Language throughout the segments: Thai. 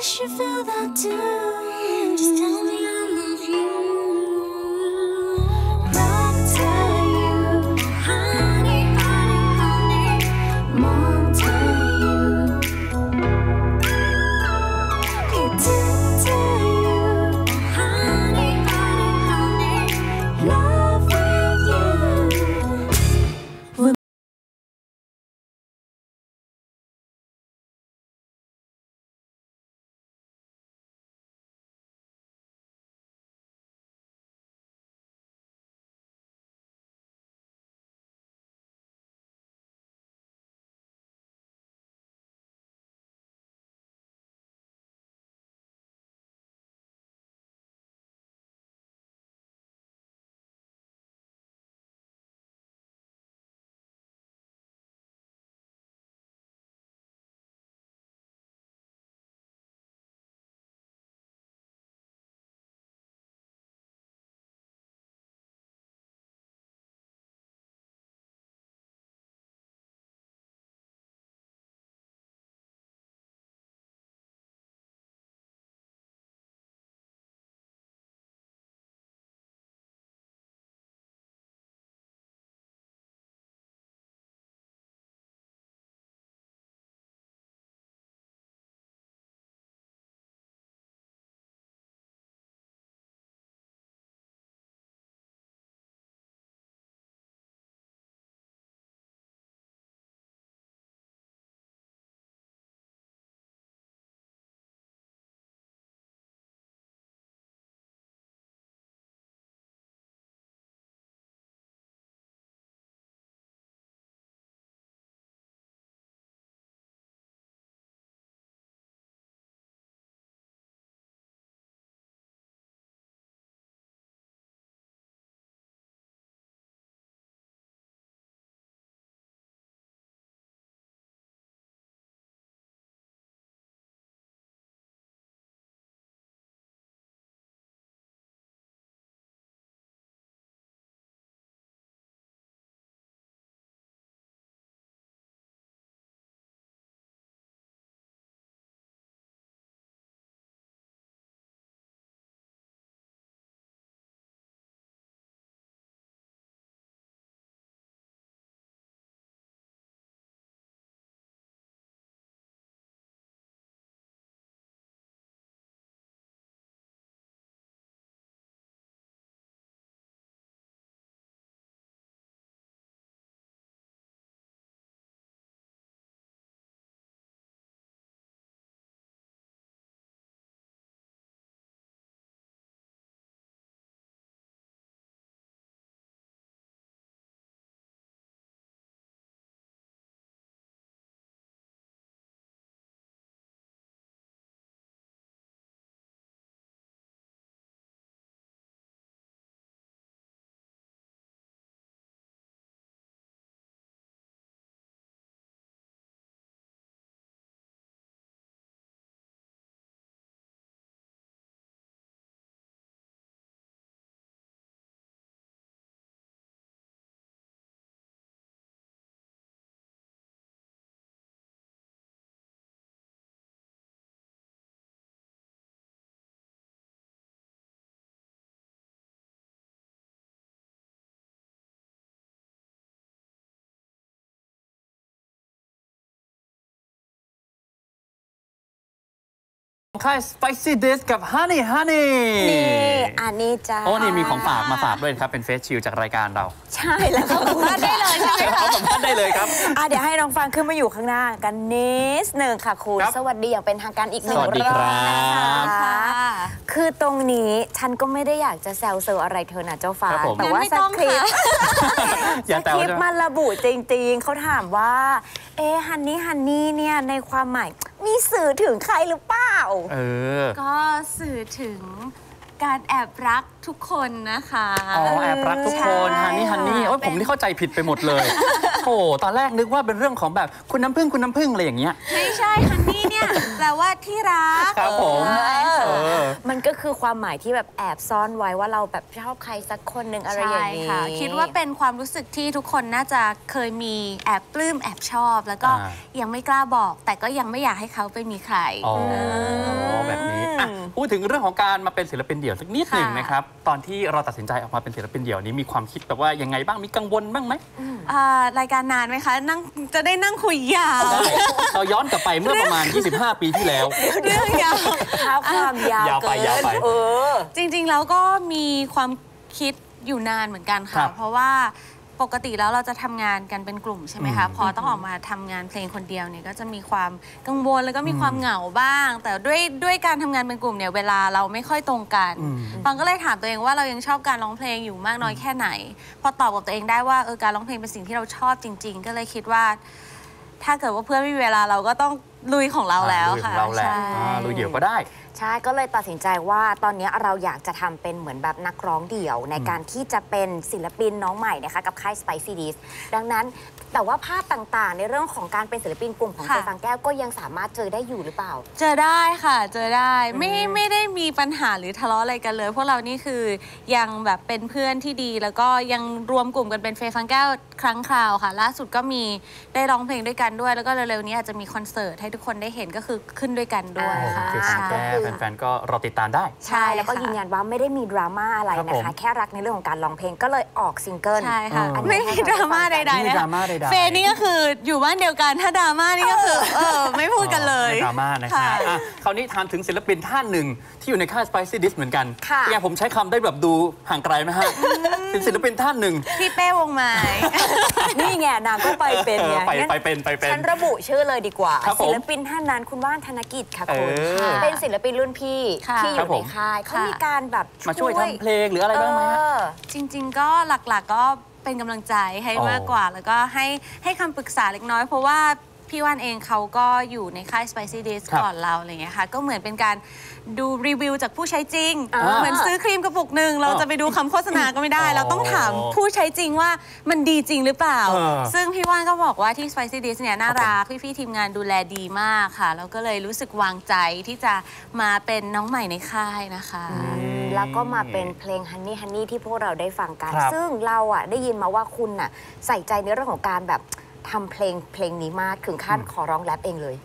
you feel that too. Just tell me ค่าย Spicy Dish กับ Honey Honey นี่อันนี้จ้าโอ้นี่มีของฝากมาฝากด้วยครับเป็นเฟสชิลจากรายการเรา ใช่แล้วค่ะคุณได้เลยใช่ไหมเอาสัมภาษณ์ได้เลยครับอะเดี๋ยวให้น้องฟังขึ้นมาอยู่ข้างหน้ากันนิดหนึ่งค่ะคุณครับสวัสดีอย่างเป็นทางการอีกหนึ่งสวัสดีรอบครับนะคะคือตรงนี้ฉันก็ไม่ได้อยากจะแซวเซอร์อะไรเธอนะเจ้าฟ้าครับผมแต่ว่างั้นไม่สต้องคริปค่ะต์อย่าสแต่คริว่าปต์มันระบุจริง ๆเขาถามว่า เอ๊ฮันนี่ฮันนี่เนี่ยในความหมาย มีสื่อถึงใครหรือเปล่า เออ ก็สื่อถึงการแอบรักทุกคนนะคะ อ๋อแอบรักทุกคนใช่ฮันนี่ฮันนี่โอ้ยผมนี่เข้าใจผิดไปหมดเลย โอ้ตอนแรกนึกว่าเป็นเรื่องของแบบคุณน้ำพึ่งคุณน้ำพึ่งอะไรอย่างเงี้ย ไม่ใช่ฮันนี่เนี่ยแปลว่าที่รักครับผมเออเออ มันก็คือความหมายที่แบบแอบซ่อนไว้ว่าเราแบบชอบใครสักคนหนึ่งอะไรอย่างนี้ใช่ค่ะ คิดว่าเป็นความรู้สึกที่ทุกคนน่าจะเคยมีแอบปลื้มแอบชอบ แล้วก็อ่ายังไม่กล้าบอก แต่ก็ยังไม่อยากให้เขาไปมีใคร อ๋อแบบนี้อะ พูดถึงเรื่องของการมาเป็นศิลปินเดี่ยวสักนิดหนึ่งค่ะนะครับ ตอนที่เราตัดสินใจออกมาเป็นศิลปินเดี่ยวนี้มีความคิดแบบว่ายังไงบ้างมีกังวลบ้างไหมอ่ารายการนานไหมคะนั่งจะได้นั่งคุยยาวได้เราย้อนกลับไปเมื่อประมาณ 25 ปีที่แล้วเรื่องยาวเท้าความยาวยาวไปเกิยาวนไปเออจริงๆแล้วก็มีความคิดอยู่นานเหมือนกันครัค่ะบเพราะว่า ปกติแล้วเราจะทำงานกันเป็นกลุ่มใช่ไหมคะอืมพอต้องออกมาทำงานเพลงคนเดียวเนี่ยก็จะมีความกังวลแล้วก็มีความเหงาบ้าง แต่ด้วยด้วยการทำงานเป็นกลุ่มเนี่ยเวลาเราไม่ค่อยตรงกันอืมฟังก็เลยถามตัวเองว่าเรายังชอบการร้องเพลงอยู่มากน้อยแค่ไหน พอตอบกับตัวเองได้ว่าเออการร้องเพลงเป็นสิ่งที่เราชอบจริง ๆ ก็เลยคิดว่า ถ้าเกิดว่าเพื่อนไม่มีเวลาเราก็ต้อง ลุยของเราแล้วลุยขอค่ะงเราแหละใช่ อ่าลุยเดี่ยวก็ได้ ใช่ก็เลยตัดสินใจว่าตอนนี้เราอยากจะทำเป็นเหมือนแบบนักร้องเดี่ยว ในการที่จะเป็นศิลปินน้องใหม่นะคะกับค่าย Spicy d i s ดังนั้นแต่ว่าภาพต่างๆ ในเรื่องของการเป็นศิลปินกลุ่มของค่ะเจฟังแก้วก็ยังสามารถเจอได้อยู่หรือเปล่า เจอได้ค่ะ เจอได้ไม่ไม่ได้มีปัญหาหรือทะเลาะอะไรกันเลย พวกเรานี่คือยังแบบเป็นเพื่อนที่ดี แล้วก็ยังรวมกลุ่มกันเป็นเฟย์ฟังแก้วครั้งคราวค่ะ ล่าสุดก็มีได้ร้องเพลงด้วยกันด้วย แล้วก็เร็วๆนี้อาจจะมีคอนเสิร์ตให้ทุกคนได้เห็นก็คือขึ้นด้วยกันด้วยอ่า ค่ะคือฟังแก้ก็คือแฟนๆ ก็รอติดตามได้ ใช่แล้วก็ค่ะยืนยันว่าไม่ได้มีดราม่าอะไรครับนะผมคะแค่รักในเรื่องของการร้องเพลงก็เลยออกซิงเกิล ใช่ค่ะอ๋อไม่มีดราม่าใดไม่ๆมีนะดราม่าใดๆเฟย์นี่ก็คืออยู่บ้านเดียวกันถ้าดราม่านี่ก็คือ เออ ไม่พูดกันเลย ไม่ดราม่านะค่ะ คะอะคราวนี้ถามถึงศิลปินท่านหนึ่งที่อยู่ในค่าย Spicy Dish เหมือนกันค่ะเนี่ยผมใช้คำได้แบบดูห่างไกลไหมฮะเป็นศิลปินท่านหนึ่งพี่เป้วงไม้ นี่ไงนางก็ไปเป็นเอไงอไปงั้นไปเป็นไปเป็น ฉันระบุชื่อเลยดีกว่าครับผมศิลปินท่านนั้นคุณว่านธนกิจค่ะคุณเออเป็นศิลปินรุ่นพี่ค่ะที่อครับยู่ผในม ค่ายเขาค่ะมีการแบบมาช่วยทำเพลงหรืออะไรเอบ้างไหมฮะอจริง ๆ ก็หลักๆก็เป็นกำลังใจให้อ๋อมากกว่า แล้วก็ให้ให้คำปรึกษาเล็กน้อย เพราะว่า พี่ว่านเองเขาก็อยู่ในค่าย Spicy Days ครับก่อนเราอะไรเงี้ยค่ะ ก็เหมือนเป็นการดูรีวิวจากผู้ใช้จริง อ่าเหมือนซื้อครีมกระปุกหนึ่งเราอ่าจะไปดูคำโฆษณาก็ไม่ได้อ๋อเราต้องถามผู้ใช้จริงว่ามันดีจริงหรือเปล่าเออซึ่งพี่ว่านก็บอกว่าที่ Spicy Days เนี่ยน่ารัก พี่ๆทีมงานดูแลดีมากค่ะ แล้วก็เลยรู้สึกวางใจที่จะมาเป็นน้องใหม่ในค่ายนะคะ แล้วก็มาเป็นเพลง Honey Honey ที่พวกเราได้ฟังกัน ครับซึ่งเราอะได้ยินมาว่าคุณน่ะใส่ใจในเรื่องของการแบบ ทำเพลงเพลงนี้มากถึงขั้นขอร้องแรปเองเลย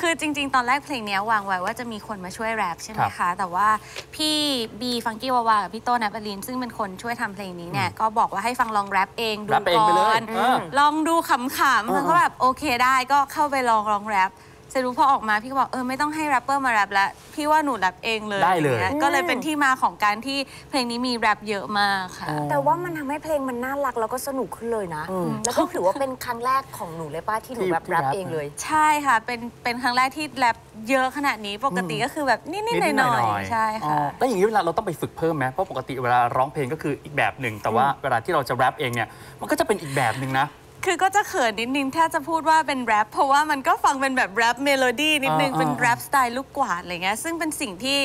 คือจริง ๆ ตอนแรกเพลงเนี้ยวางไว้ว่าจะมีคนมาช่วยแรปใช่ไหมครับคะแต่ว่าพี่บีฟังกี้วาวากับพี่โต้นแอปลินซึ่งเป็นคนช่วยทำเพลงนี้เนี่ย ก็บอกว่าให้ฟางลองแรปเองดูแรปเองก่ไปเลยอนเออลองดูขำๆมันก็แบบโอเคได้ก็เข้าไปลองลองแรปเสร็จรู้พอออกมาพี่ก็บอกเออไม่ต้องให้แรปเปอร์มาแรปแล้วพี่ว่าหนูแรปเองเลยได้เลยนี่ก็เลยเป็นที่มาของการที่เพลงนี้มีแรปเยอะมากค่ะ แต่ว่ามันทำให้เพลงมันน่ารักแล้วก็สนุกขึ้นเลยนะ แล้วก็ถือว่าเป็นครั้งแรกของหนูเลยป้าที่หนูที่แบบที่แรปแรปเองเลย ใช่ค่ะ เป็นเป็นครั้งแรกที่แรปเยอะขนาดนี้ปกติก็คือแบบนิดๆหน่อยๆใช่อ๋ค่ะอแล้วอย่างนี้เวลาเราต้องไปฝึกเพิ่มไหมเพราะปกติเวลาร้องเพลงก็คืออีกแบบหนึ่งแต่ว่าเวลาที่เราจะแรปเองเนี่ยมันก็จะเป็นอีกแบบหนึ่งนะ คือก็จะเขินนิดนึงถ้าจะพูดว่าเป็นแรปเพราะว่ามันก็ฟังเป็นแบบแรปเมโลดี้นิดนึง อ่าเป็นอ่า แรปสไตล์ลูกกวาดอะไรเงี้ยซึ่งเป็นสิ่งที่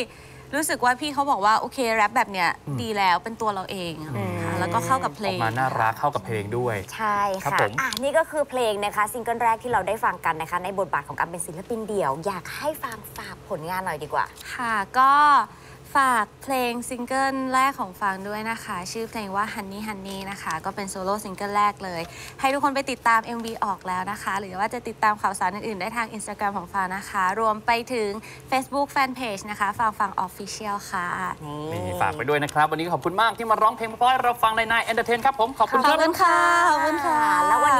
รู้สึกว่าพี่เขาบอกว่า โอเคแรปแบบเนี้ยดีแล้วเป็นตัวเราเองอะค่ะแล้วก็เข้ากับเพลออง กมาน่ารักเข้ากับเพลงด้วย ใช่ครับค่ะผม อะนี่ก็คือเพลงนะคะซิงเกิลแรกที่เราได้ฟังกันนะคะ ในบทบาทของการเป็นศิลปินเดี่ยว อยากให้ฟังฝากผลงานหน่อยดีกว่า ค่ะก็ ฝากเพลงซิงเกิลแรกของฟางด้วยนะคะ ชื่อเพลงว่า Honey Honey นะคะ ก็เป็นโซโล่ซิงเกิลแรกเลย ให้ทุกคนไปติดตาม MV ออกแล้วนะคะ หรือว่าจะติดตามข่าวสารอื่นๆ ได้ทาง Instagram ของฟางนะคะ รวมไปถึง Facebook Fanpage นะคะฟังฟัง Official ค่ะ นี่ฝากไปด้วยนะครับ วันนี้ขอบคุณมากที่มาร้องเพลงเพราะๆให้เราฟังในนายเอนเตอร์เทนครับผม ขอบคุณขคอรับบ คุณค่ะ ขอบคุณค่ะ แล้ววันนี้